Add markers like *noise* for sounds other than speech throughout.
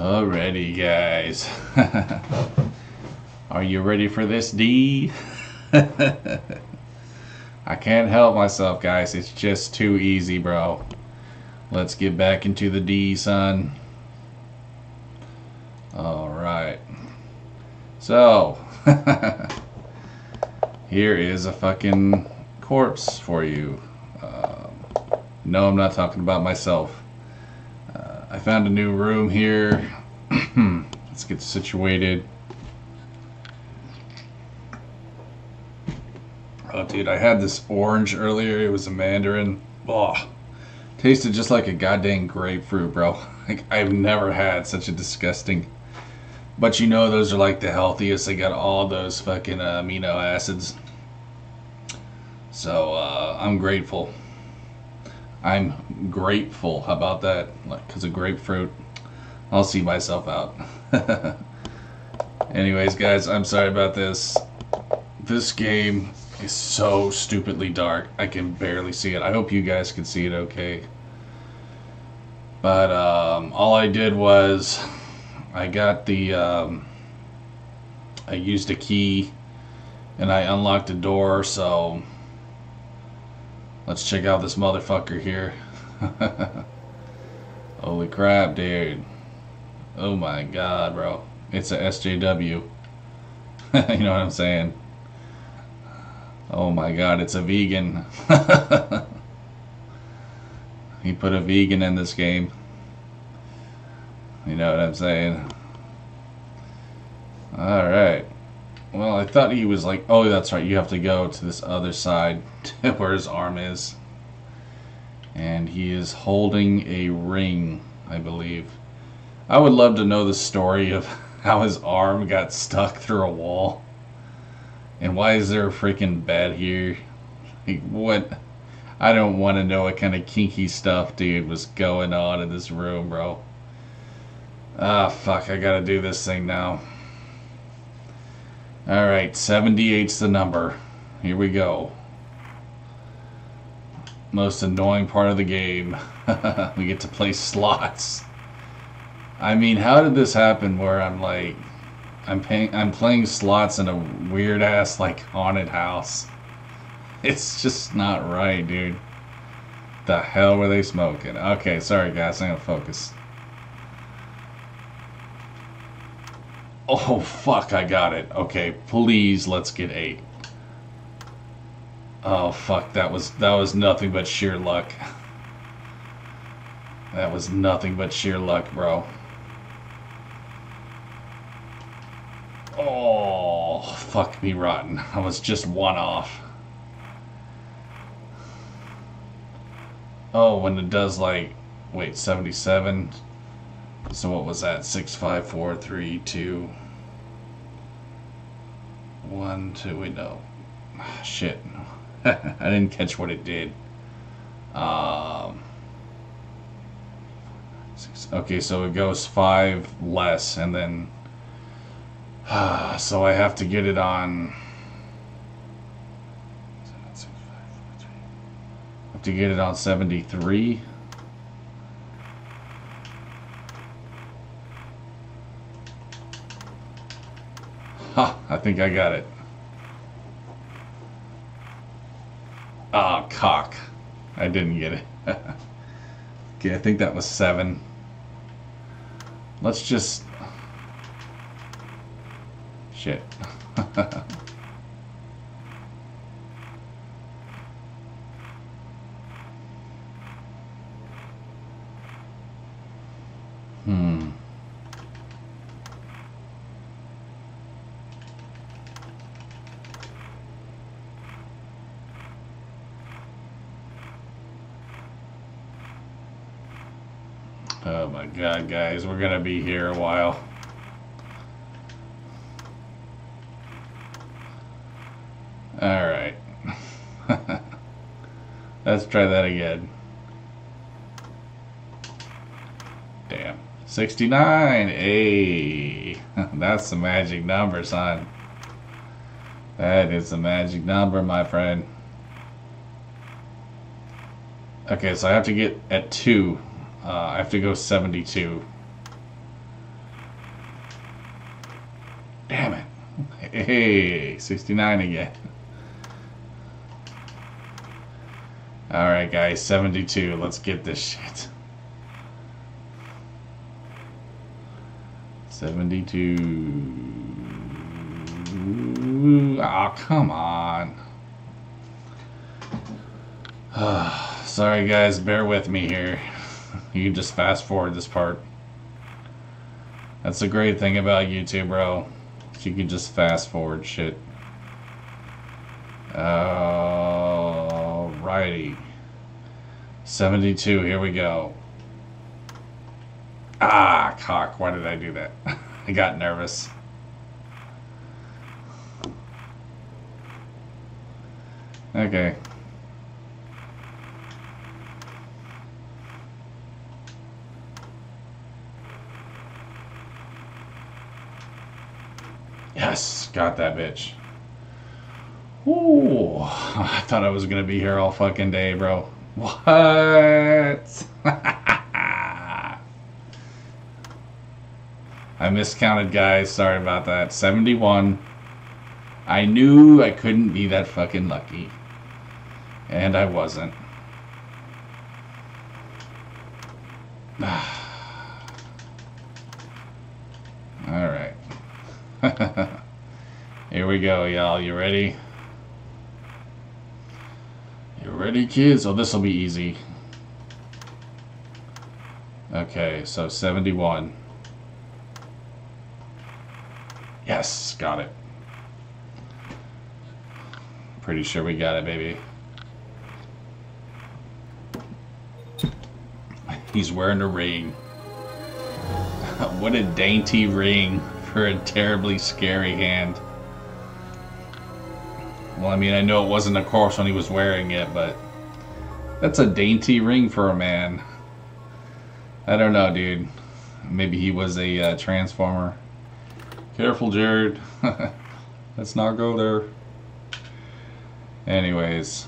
Alrighty, guys. *laughs* Are you ready for this D? *laughs* I can't help myself, guys. It's just too easy, bro. Let's get back into the D, son. Alright. So, *laughs* here is a fucking corpse for you. Um, no, I'm not talking about myself. Uh, I found a new room here. *clears throat* Let's get situated. Oh, dude, I had this orange earlier. It was a mandarin. Oh, tasted just like a goddamn grapefruit, bro. *laughs* Like I've never had such a disgusting. But you know, those are like the healthiest. They got all those fucking amino acids. So uh, I'm grateful. I'm grateful. How about that? Like, cause of grapefruit, I'll see myself out. *laughs* Anyways, guys, I'm sorry about this. This game is so stupidly dark. I can barely see it. I hope you guys can see it okay. But um, all I did was I got the um, I used a key and I unlocked the door. So let's check out this motherfucker here. *laughs* Holy crap, dude! Oh my god, bro! It's a SJW. *laughs* you know what I'm saying? Oh my god, it's a vegan. *laughs* he put a vegan in this game. You know what I'm saying? Alright. Well, I thought he was like, oh, that's right, you have to go to this other side *laughs* where his arm is. And he is holding a ring, I believe. I would love to know the story of *laughs* how his arm got stuck through a wall. And why is there a freaking bed here? Like, what? I don't want to know what kind of kinky stuff, dude, was going on in this room, bro. Ah, fuck, I gotta do this thing now. Alright, 78's the number. Here we go. Most annoying part of the game. *laughs* we get to play slots. I mean, how did this happen where I'm like I'm I'm playing slots in a weird ass like haunted house. *laughs* It's just not right, dude. The hell were they smoking? Okay, sorry guys, I'm gonna focus. Oh fuck, I got it. Okay, please let's get eight. Oh fuck, that was that was nothing but sheer luck. That was nothing but sheer luck, bro. Oh, fuck me rotten. I was just one off. Oh, when it does like, wait, 77. So what was that? 6, 5, 4, 3, 2, 1, 2, wait, no. Shit. *laughs* I didn't catch what it did. Um, six, okay, so it goes 5 less and then *sighs* so I have to get it on. I have to get it on 73. Ha, I think I got it. Ah, oh, cock. I didn't get it. *laughs* okay, I think that was seven. Let's just Shit. *laughs* hmm. Oh my god, guys, we're gonna be here a while. Alright. *laughs* Let's try that again. Damn. 69! Hey! *laughs* That's the magic number, son. That is the magic number, my friend. Okay, so I have to get at 2. Uh, I have to go 72. Damn it. Hey, 69 again. Alright, guys, 72. Let's get this shit. 72. Oh, come on. *sighs* Sorry, guys, bear with me here. You can just fast forward this part. That's the great thing about YouTube, bro. You can just fast forward shit. Alrighty. 72, here we go. Ah, cock, why did I do that? *laughs* I got nervous. Okay. Yes, got that bitch. Ooh, *laughs* I thought I was gonna be here all fucking day, bro. What? *laughs* I miscounted, guys. Sorry about that. 71. I knew I couldn't be that fucking lucky. And I wasn't. *sighs* Alright. *laughs* We go, y'all. You ready? You ready, kids? Oh, this will be easy. Okay, so 71. Yes, got it. Pretty sure we got it, baby. *laughs* He's wearing a ring. *laughs* what a dainty ring for a terribly scary hand. Well, I mean, I know it wasn't a course when he was wearing it, but that's a dainty ring for a man. I don't know, dude. Maybe he was a uh, transformer. Careful, Jared. *laughs* Let's not go there. Anyways.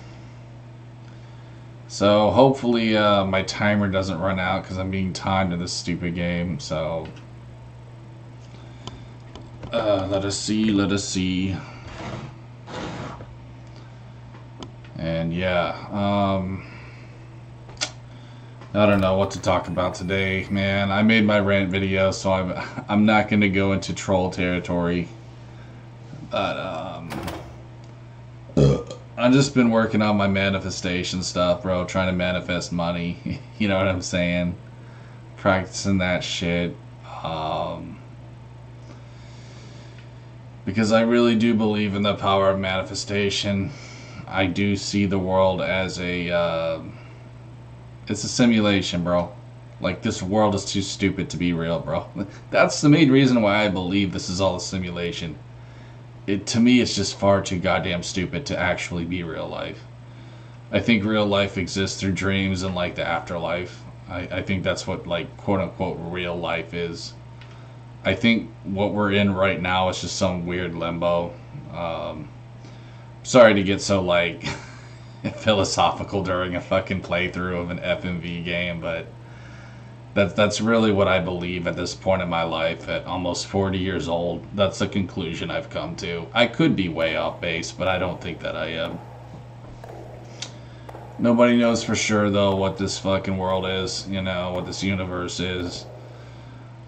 So, hopefully uh, my timer doesn't run out because I'm being timed in this stupid game, so... Uh, let us see, let us see. And yeah, um, I don't know what to talk about today, man. I made my rant video, so I'm I'm not going to go into troll territory. But um, I've just been working on my manifestation stuff, bro. Trying to manifest money. *laughs* You know what I'm saying? Practicing that shit. Um, because I really do believe in the power of manifestation. I do see the world as a uh, it's a simulation, bro. Like this world is too stupid to be real, bro. *laughs* That's the main reason why I believe this is all a simulation. It to me it's just far too goddamn stupid to actually be real life. I think real life exists through dreams and like the afterlife. I, I think that's what like quote unquote real life is. I think what we're in right now is just some weird limbo. Um, sorry to get so like *laughs* philosophical during a fucking playthrough of an FMV game, but that's that's really what I believe at this point in my life. At almost 40 years old, that's the conclusion I've come to. I could be way off base, but I don't think that I am. Nobody knows for sure though what this fucking world is. You know what this universe is.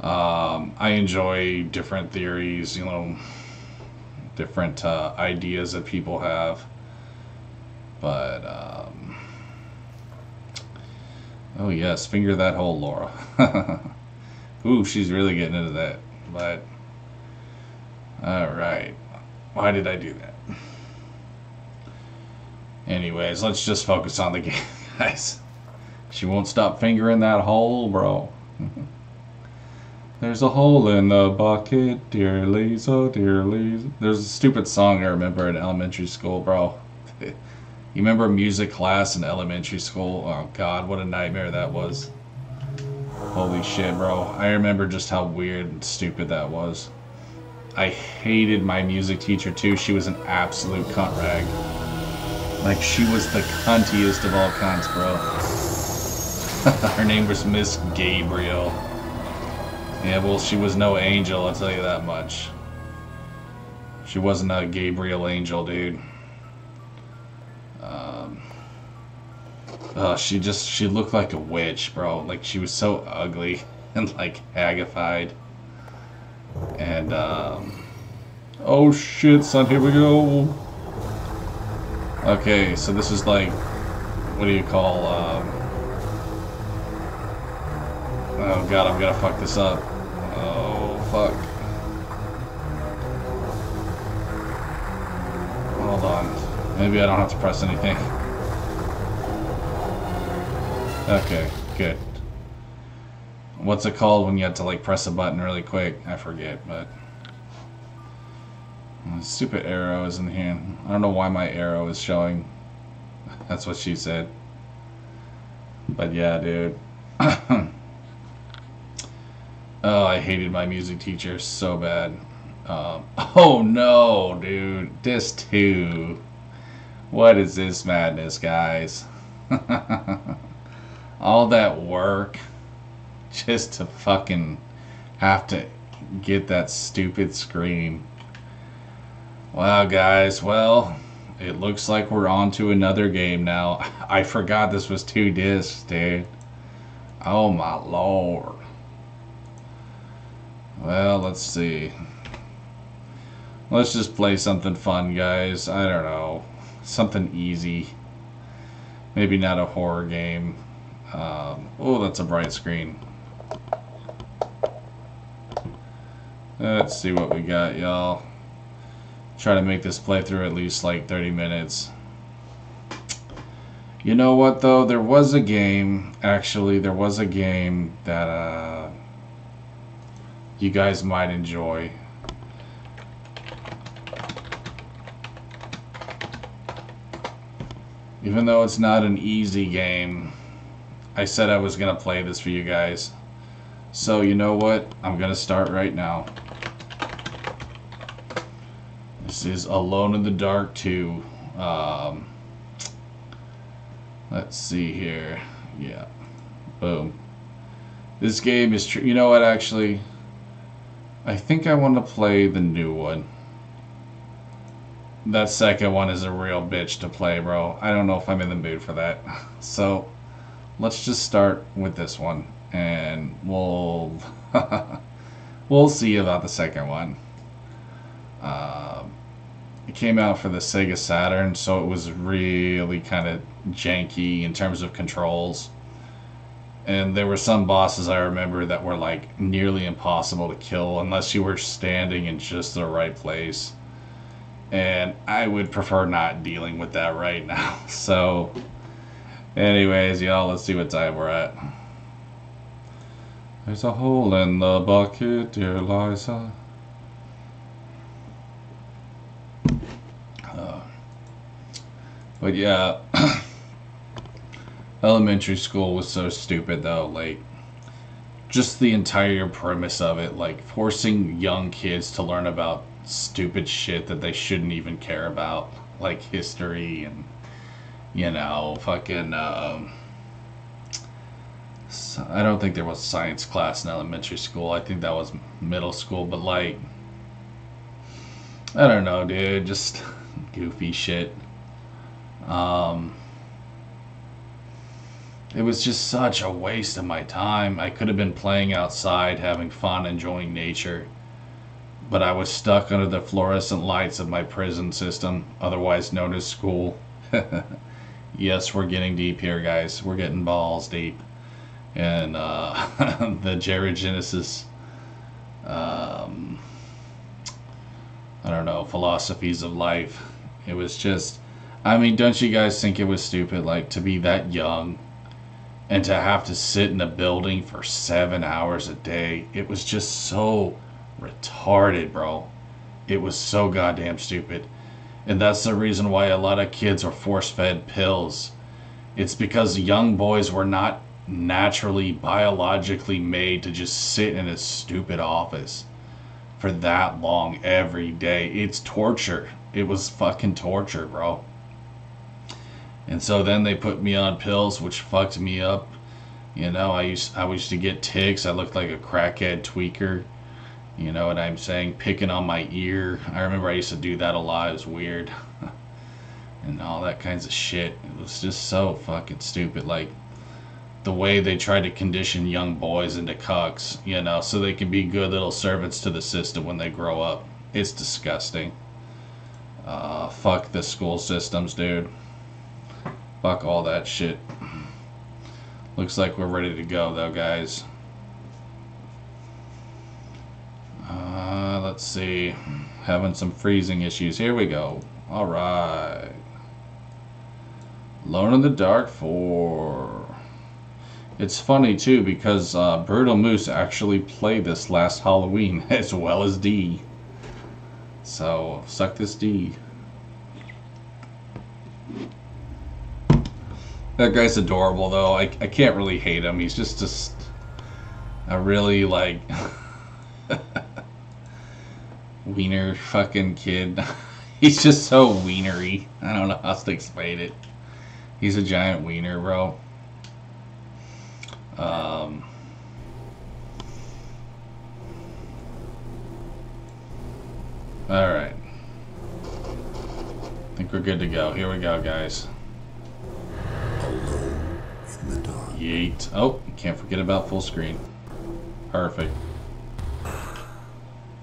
Um, I enjoy different theories, you know, different uh, ideas that people have. But, um, oh yes, finger that hole, Laura. *laughs* Ooh, she's really getting into that. But, alright. Why did I do that? Anyways, let's just focus on the *laughs* game, guys. She won't stop fingering that hole, bro. *laughs* There's a hole in the bucket, dear Lisa, dear Lisa. There's a stupid song I remember in elementary school, bro. *laughs* you remember music class in elementary school? Oh god, what a nightmare that was. Holy shit, bro. I remember just how weird and stupid that was. I hated my music teacher too. She was an absolute cunt rag. Like, she was the cuntiest of all cunts, bro. *laughs* Her name was Miss Gabriel. Yeah, well, she was no angel, I'll tell you that much. She wasn't a Gabriel angel, dude. Um, uh, she just she looked like a witch, bro. Like she was so ugly *laughs* and like haggified. And um, oh shit, son, here we go. Okay, so this is like, what do you call? Um, oh god, I'm gonna fuck this up. Fuck. Hold on. Maybe I don't have to press anything. Okay, good. What's it called when you have to like press a button really quick? I forget, but stupid arrow is in here. I don't know why my arrow is showing. *laughs* That's what she said. But yeah, dude. *coughs* I hated my music teacher so bad. Um, *laughs* oh no, dude. This too. What is this madness, guys? *laughs* All that work just to fucking have to get that stupid screen. Wow, guys. Well, it looks like we're on to another game now. *laughs* I forgot this was two discs, dude. Oh my lord. Well, let's see. Let's just play something fun, guys. I don't know. Something easy. Maybe not a horror game. Um, oh, that's a bright screen. Let's see what we got, y'all. Try to make this playthrough at least like 30 minutes. You know what, though? There was a game, actually, there was a game that uh, you guys might enjoy. Even though it's not an easy game, I said I was going to play this for you guys. So, you know what? I'm going to start right now. This is Alone in the Dark 2. Um, let's see here. Yeah. Boom. This game is true. You know what, actually? I think I want to play the new one. That second one is a real bitch to play, bro. I don't know if I'm in the mood for that. *laughs* So, let's just start with this one. And we'll... *laughs* we'll see about the second one. Um, it came out for the Sega Saturn, so it was really kind of janky in terms of controls. And there were some bosses I remember that were like nearly impossible to kill unless you were standing in just the right place and I would prefer not dealing with that right now. *laughs* So, anyways, y'all, let's see what time we're at. There's a hole in the bucket, dear Liza. Uh, but yeah, *clears throat* elementary school was so stupid though. Like, just the entire premise of it, like forcing young kids to learn about stupid shit that they shouldn't even care about, like history and you know, fucking. Um, I don't think there was science class in elementary school. I think that was middle school, but like, I don't know, dude. Just *laughs* goofy shit. Um, it was just such a waste of my time. I could have been playing outside, having fun, enjoying nature but I was stuck under the fluorescent lights of my prison system, otherwise known as school. *laughs* yes, we're getting deep here, guys. We're getting balls deep. And uh, *laughs* the Genesis, um, I don't know, philosophies of life. It was just, I mean, don't you guys think it was stupid, like, to be that young and to have to sit in a building for seven hours a day? It was just so retarded, bro. It was so goddamn stupid. And that's the reason why a lot of kids are force fed pills. It's because young boys were not naturally, biologically made to just sit in a stupid office for that long every day. It's torture. It was fucking torture, bro. And so then they put me on pills, which fucked me up. You know, I used I used to get ticks. I looked like a crackhead tweaker You know what I'm saying? Picking on my ear. I remember I used to do that a lot. It was weird. *laughs* and all that kinds of shit. It was just so fucking stupid. Like, the way they try to condition young boys into cucks, you know, so they can be good little servants to the system when they grow up. It's disgusting. Uh, fuck the school systems, dude. Fuck all that shit. Looks like we're ready to go, though, guys. Uh, let's see. Having some freezing issues. Here we go. Alright. Lone in the Dark 4. It's funny too because uh, Brutalmoose actually played this last Halloween *laughs* as well as D. So, suck this D. That guy's adorable though. I, I can't really hate him. He's just just a really like *laughs* wiener fucking kid. *laughs* He's just so wienery. I don't know how to explain it. He's a giant wiener, bro. Um, all right. I think we're good to go. Here we go, guys. Yeet. Oh, can't forget about full screen. Perfect.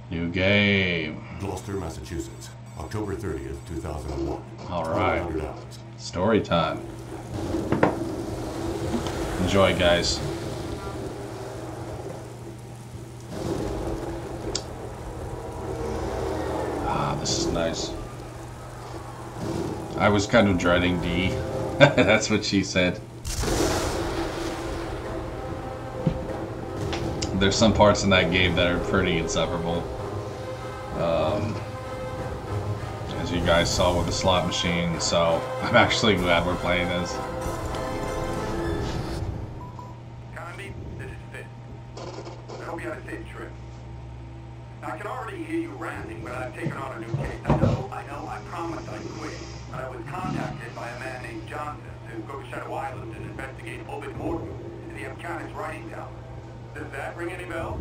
New game. Gloucester, Massachusetts. October 30th, 2001. All right. Story time. Enjoy, guys. Ah, this is nice. I was kind of dreading D. *laughs* That's what she said. There's some parts in that game that are pretty insufferable. Um, as you guys saw with the slot machine, so *laughs* I'm actually glad we're playing this. This is hope you had a safe trip. I can already hear you ranting, but I've taken on a new case. I know, I know, I promised I'd quit. But I was contacted by a man named Johnson to go to Shadow Island and investigate Obed Morton and the Abkanis writing tower. Does that ring any bells?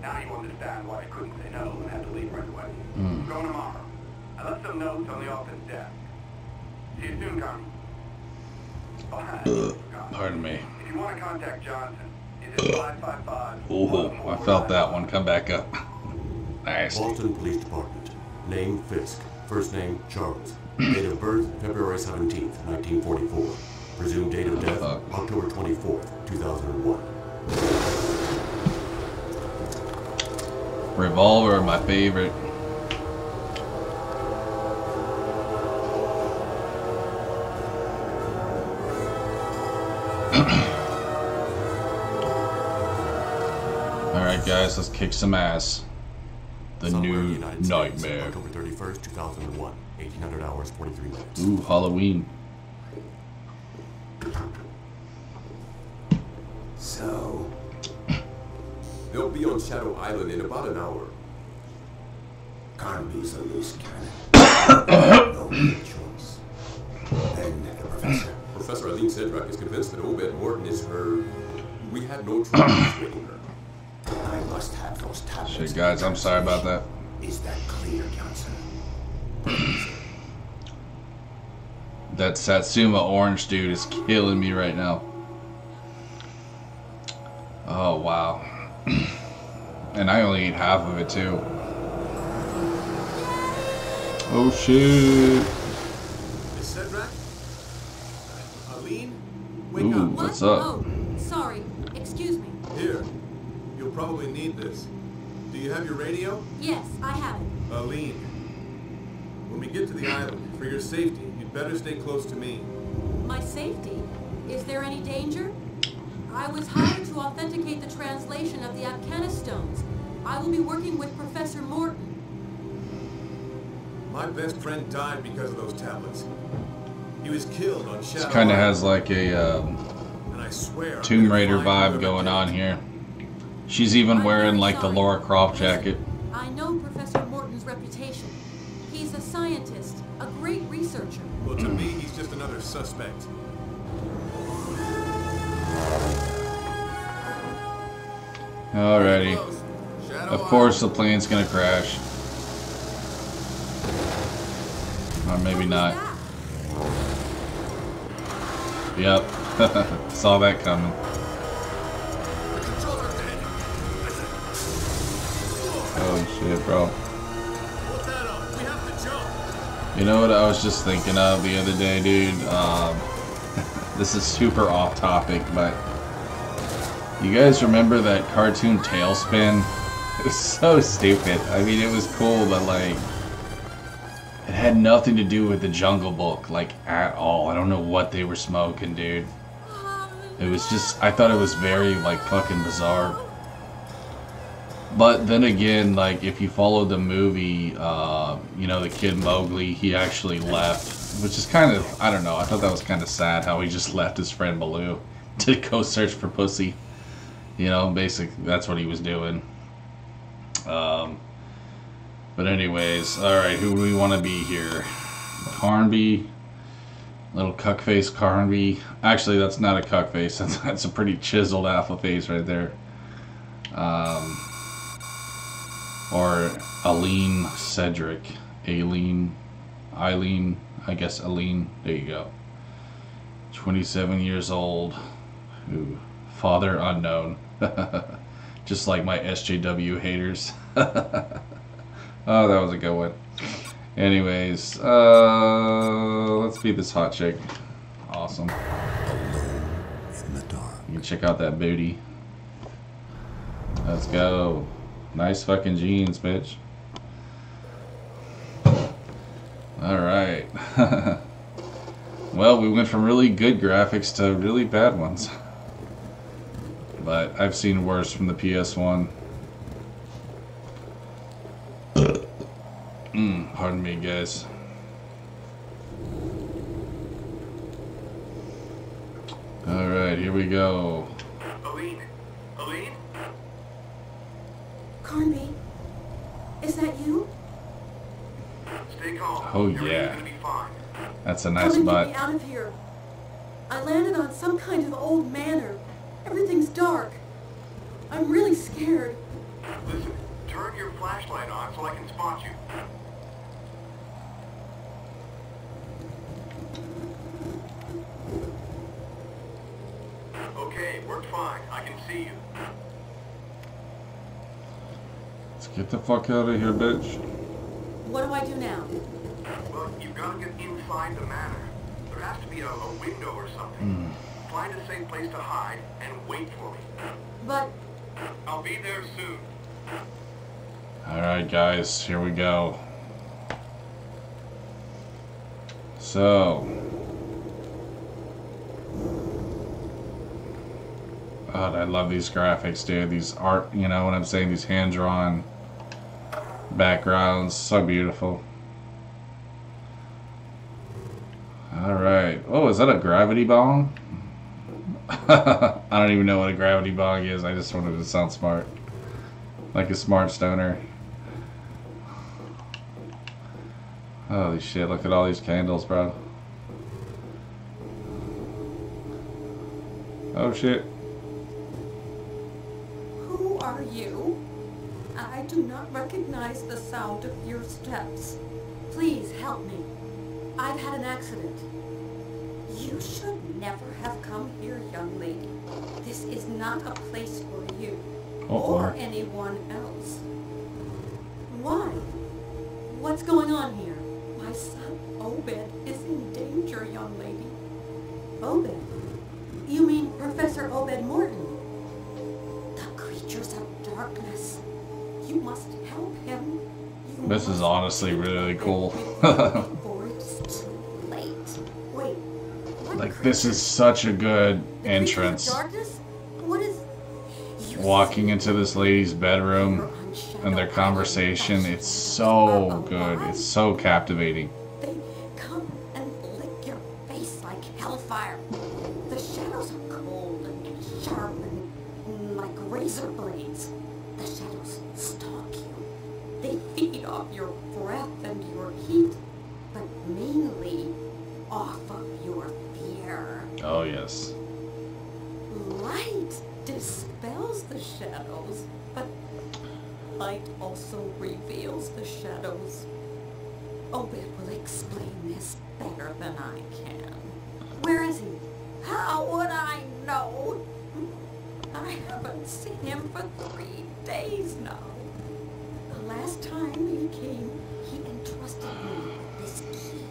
Now you understand why I couldn't say no and had to leave right away. Hmm. I'm going tomorrow. I left some notes on the office desk. See you soon, Connie. Oh, Pardon me. If you want to contact Johnson, it's at 555. Ooh, I felt that one come back up. *laughs* Nice. Boston Police Department. Name Fiske. First name Charles. Date of birth February 17th, 1944. Presumed date of death October 24th, 2001. Revolver, my favorite. *clears throat* Alright, guys, let's kick some ass. The Somewhere new United States, nightmare. October 31st, 2001. 1800 hours, 43 minutes. Ooh, Halloween. Island in about an hour. Carnby's a loose cannon. *coughs* no real choice. Then uh, the professor. Professor Aline Cedrac is convinced that Obed Morton is her. We had no trouble persuading her. I must have those tablets. Shit, guys, I'm sorry about that. Is that clear, Johnson? That Satsuma orange dude is killing me right now. Oh, wow. And I only ate half of it, too. Oh, shit. Miss Cedrac? Uh, Aline? Wake Ooh. up. What's what? up? Oh, sorry. Excuse me. Here. You'll probably need this. Do you have your radio? Yes, I have it. Aline. When we get to the island, for your safety, you'd better stay close to me. My safety? Is there any danger? I was hired to authenticate the translation of the Afghanistones. I will be working with Professor Morton. My best friend died because of those tablets. He was killed on Shadow This kind of has like a um, and I swear Tomb Raider vibe going on here. She's even I'm wearing very like the. Lara Croft Listen, jacket. I know Professor Morton's reputation. He's a scientist, a great researcher. Well, to me, he's just another suspect. Alrighty. Of course, the plane's gonna crash. Or maybe not. Yep. *laughs* Saw that coming. Oh shit, bro. You know what I was just thinking of the other day, dude? Um, *laughs* this is super off topic, but you guys remember that cartoon TaleSpin? *laughs* It was so stupid. I mean, it was cool, but like, it had nothing to do with the Jungle Book, like at all. I don't know what they were smoking, dude. It was just, I thought it was very like fucking bizarre. But then again, like if you follow the movie, uh, you know, the kid Mowgli, he actually left, which is kind of, I don't know, I thought that was kind of sad how he just *laughs* left his friend Baloo to go search for pussy. You know, basically, that's what he was doing. Um, but anyways, alright, who do we want to be here? Carnby, little cuckface Carnby. Actually, that's not a cuckface, *laughs* that's, that's a pretty chiseled alpha face right there. Um, or Aline Cedric. Aileen, Eileen, I guess Aline, there you go. 27 years old, who, father unknown. *laughs* Just like my SJW haters. *laughs* oh, that was a good one. Anyways, uh, let's be this hot chick. Awesome. You can check out that booty. Let's go. Nice fucking jeans, bitch. Alright. *laughs* well, we went from really good graphics to really bad ones. But I've seen worse from the PS1. *coughs* mm, pardon me, guys. Alright, here we go. Aline? Aline? Carnby, is that you? Stay calm. Oh, yeah. be fine. That's a nice Come and get me out of here. I landed on some kind of old manor. Everything's dark. I'm really scared. Listen, turn your flashlight on so I can spot you. Okay, worked fine. I can see you. Let's get the fuck out of here, bitch. What do I do now? Well, you've got to get inside the manor. There has to be a, a window or something. Hmm. Find a safe place to hide and wait for me. But I'll be there soon. Alright, guys, here we go. So. God, I love these graphics, dude. These art, you know what I'm saying? These hand drawn backgrounds. So beautiful. Alright. Oh, is that a gravity bong? *laughs* I don't even know what a gravity bong is. I just wanted to sound smart. Like a smart stoner. Holy shit, look at all these candles, bro. Oh shit. who are you? I do not recognize the sound of your steps. Please help me. I've had an accident. You should never have come here, young lady. This is not a place for you. Or Uh-oh. anyone else. Why? What's going on here? My son, Obed, is in danger, young lady. Obed? You mean Professor Obed Morton? The creatures of darkness. You must help him. You This is honestly really cool. *laughs* this is such a good entrance. Darkness? What is? You Walking into this lady's bedroom and their conversation, it's so good. It's so captivating. They come and lick your face like hellfire. The shadows are cold and sharp and like razor blades. The shadows stalk you. They feed off your breath and your heat, but mainly off of your fear. Oh yes. Light dispels the shadows, but light also reveals the shadows. Obed will explain this better than I can. Where is he? How would I know? I haven't seen him for three days now. The last time he came, he entrusted me with this key.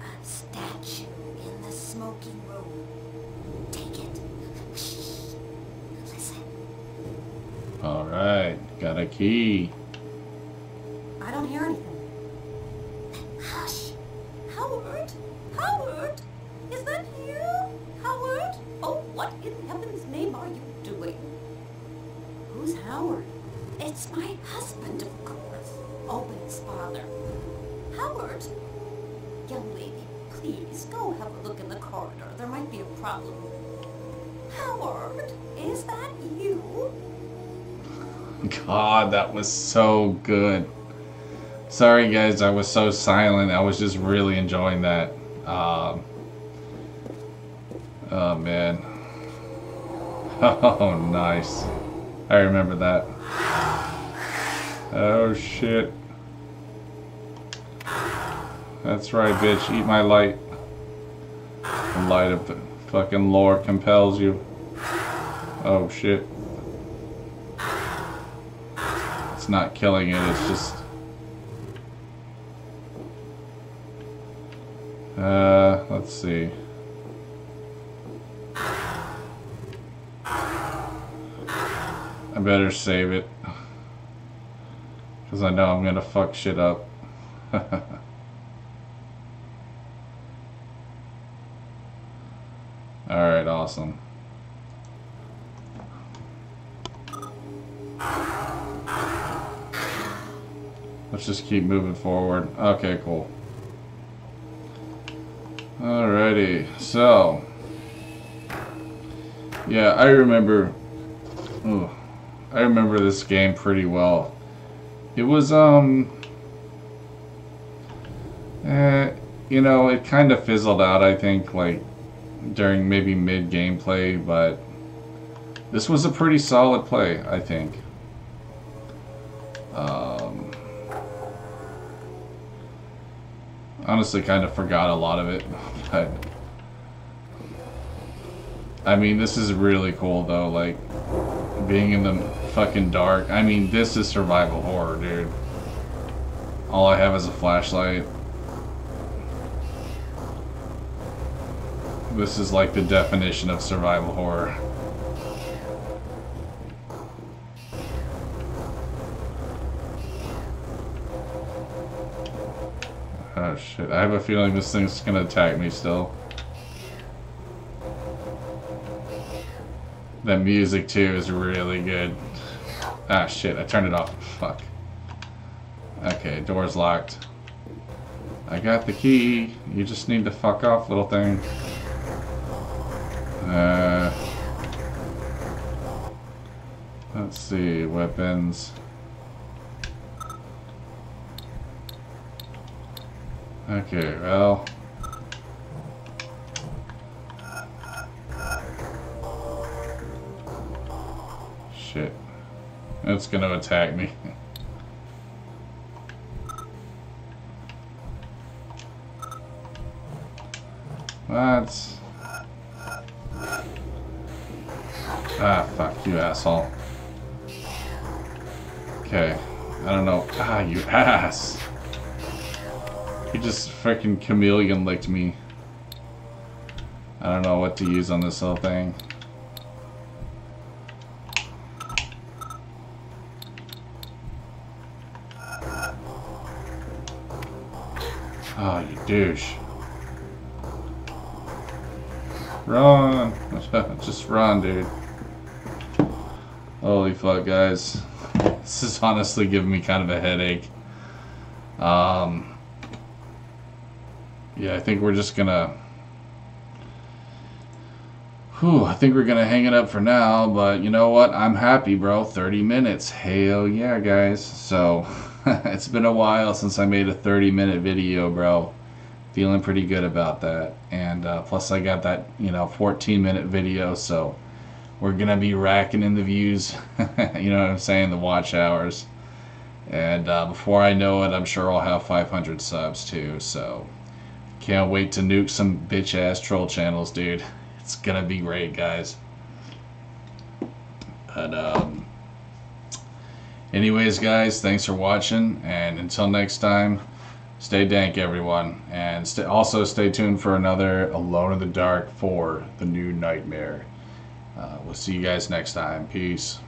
A statue in the smoking room. Take it. Listen. Alright, got a key. I don't hear anything. Hush! Howard! Howard! Is that you? Howard? Oh, what in heaven's name are you doing? Who's Howard? It's my husband, of course. Obed's father. Howard? Young lady, please go have a look in the corridor. There might be a problem. Howard, is that you? God, that was so good. Sorry, guys, I was so silent. I was just really enjoying that. Um, oh, man. *laughs* Oh, nice. I remember that. Oh, shit. That's right, bitch. Eat my light. The light of the fucking lore compels you. Oh, shit. It's not killing it, it's just... Uh, let's see. I better save it. Because I know I'm gonna fuck shit up. *laughs* Alright, awesome. Let's just keep moving forward. Okay, cool. Alrighty, so. Yeah, I remember. Ooh, I remember this game pretty well. It was, um. Eh, you know, it kind of fizzled out, I think, like, during maybe mid gameplay, but. This was a pretty solid play, I think. Um. honestly kind of forgot a lot of it, *laughs* but I mean, this is really cool though, like being in the fucking dark. I mean, this is survival horror, dude. All I have is a flashlight. This is like the definition of survival horror. Oh shit, I have a feeling this thing's gonna attack me still. That music too is really good. Ah shit, I turned it off. Fuck. Okay, door's locked. I got the key. You just need to fuck off, little thing. Uh, let's see, weapons. Okay, well. Shit. That's gonna attack me. *laughs* What? Ah, fuck you, asshole. Okay. I don't know. Ah, you ass. You just freaking chameleon licked me. I don't know what to use on this little thing. Oh, you douche. Run! *laughs* Just run, dude. Holy fuck, guys. This is honestly giving me kind of a headache. Um, yeah, I think we're just gonna. Whew, I think we're gonna hang it up for now, but you know what? I'm happy, bro. 30 minutes. Hell yeah, guys. So, *laughs* it's been a while since I made a 30 minute video, bro. Feeling pretty good about that. And uh, plus, I got that, you know, 14 minute video, so we're gonna be racking in the views. *laughs* you know what I'm saying? The watch hours. And uh, before I know it, I'm sure I'll have 500 subs too. So can't wait to nuke some bitch ass troll channels, dude. It's gonna be great, guys. But um, anyways, guys, thanks for watching, and until next time, stay dank, everyone, and st- also stay tuned for another Alone in the Dark for the new Nightmare. Uh, we'll see you guys next time. Peace.